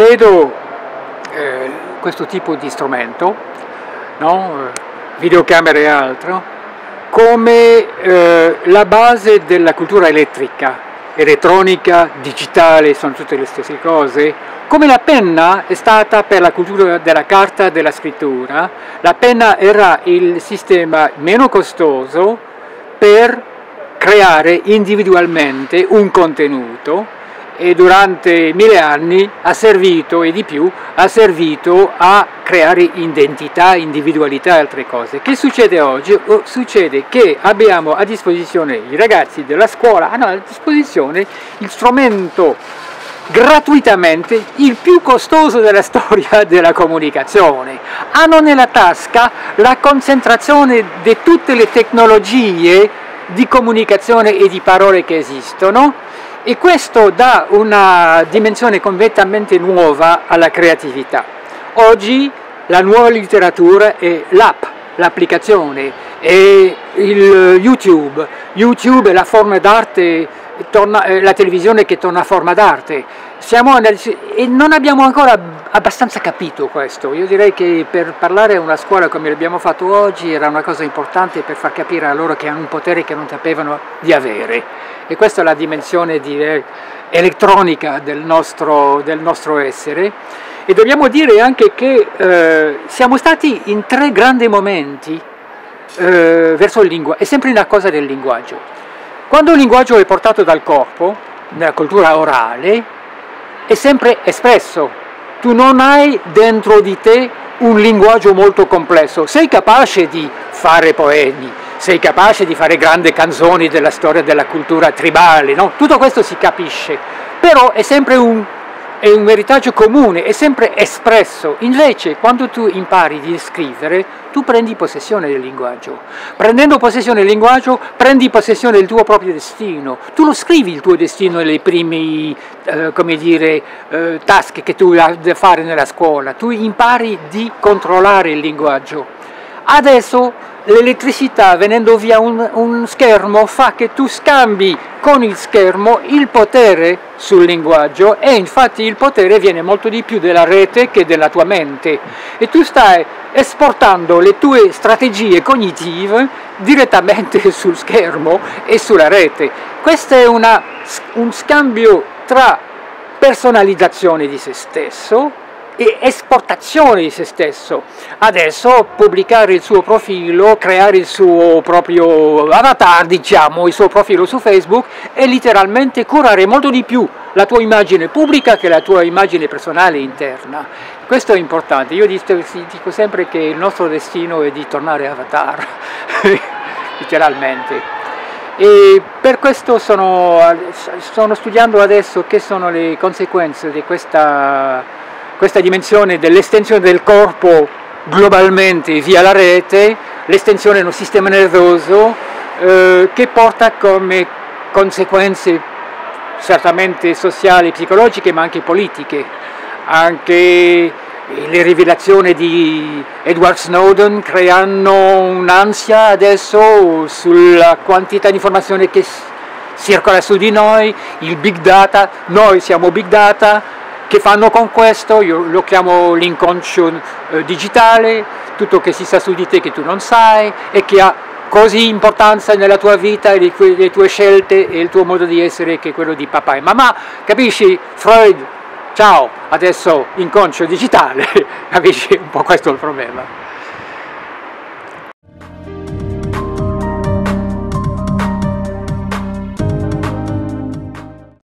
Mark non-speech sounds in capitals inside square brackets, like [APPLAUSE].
vedo eh, questo tipo di strumento, no? videocamere e altro, come eh, la base della cultura elettrica, elettronica, digitale, sono tutte le stesse cose, come la penna è stata per la cultura della carta e della scrittura, la penna era il sistema meno costoso per creare individualmente un contenuto e durante mille anni ha servito e di più ha servito a creare identità, individualità e altre cose. Che succede oggi? Oh, succede che abbiamo a disposizione i ragazzi della scuola hanno a disposizione il strumento gratuitamente il più costoso della storia [LAUGHS] della comunicazione. Hanno nella tasca la concentrazione di tutte le tecnologie di comunicazione e di parole che esistono e questo dà una dimensione completamente nuova alla creatività. Oggi la nuova letteratura è l'app, l'applicazione, è il YouTube, YouTube è la forma d'arte, la televisione che torna a forma d'arte. E non abbiamo ancora abbastanza capito questo. Io direi che per parlare a una scuola come l'abbiamo fatto oggi era una cosa importante per far capire a loro che hanno un potere che non sapevano di avere e questa è la dimensione di, eh, elettronica del nostro, del nostro, essere e dobbiamo dire anche che eh, siamo stati in tre grandi momenti eh, verso il linguaggio, è sempre una cosa del linguaggio. Quando il linguaggio è portato dal corpo, nella cultura orale, è sempre espresso, tu non hai dentro di te un linguaggio molto complesso, sei capace di fare poemi, sei capace di fare grandi canzoni della storia della cultura tribale, no? tutto questo si capisce, però è sempre un, è un meritaggio comune, è sempre espresso. Invece quando tu impari di scrivere, tu prendi possessione del linguaggio. Prendendo possessione del linguaggio, prendi possessione del tuo proprio destino. Tu lo scrivi il tuo destino nelle prime eh, come dire, eh, task che tu hai da fare nella scuola. Tu impari di controllare il linguaggio. Adesso l'elettricità venendo via un, un, schermo fa che tu scambi con il schermo il potere sul linguaggio e infatti il potere viene molto di più della rete che della tua mente e tu stai esportando le tue strategie cognitive direttamente [LAUGHS] sul schermo e sulla rete. Questo è una, un scambio tra personalizzazione di se stesso esportazione di se stesso. Adesso pubblicare il suo profilo, creare il suo proprio avatar, diciamo, il suo profilo su Facebook e letteralmente curare molto di più la tua immagine pubblica che la tua immagine personale interna. Questo è importante, io dico sempre che il nostro destino è di tornare avatar, [LAUGHS] letteralmente. E per questo sono, sono studiando adesso che sono le conseguenze di questa questa dimensione dell'estensione del corpo globalmente via la rete, l'estensione del sistema nervoso eh, che porta come conseguenze certamente sociali, psicologiche ma anche politiche, anche le rivelazioni di Edward Snowden creano un'ansia adesso sulla quantità di informazione che circola su di noi, il big data, noi siamo big data, che fanno con questo, io lo chiamo l'inconscio eh, digitale, tutto che si sa su di te che tu non sai e che ha così importanza nella tua vita e le, tue scelte e il tuo modo di essere che quello di papà e mamma, capisci? Freud, ciao, adesso inconscio digitale, [LAUGHS] capisci? Un po' questo è il problema.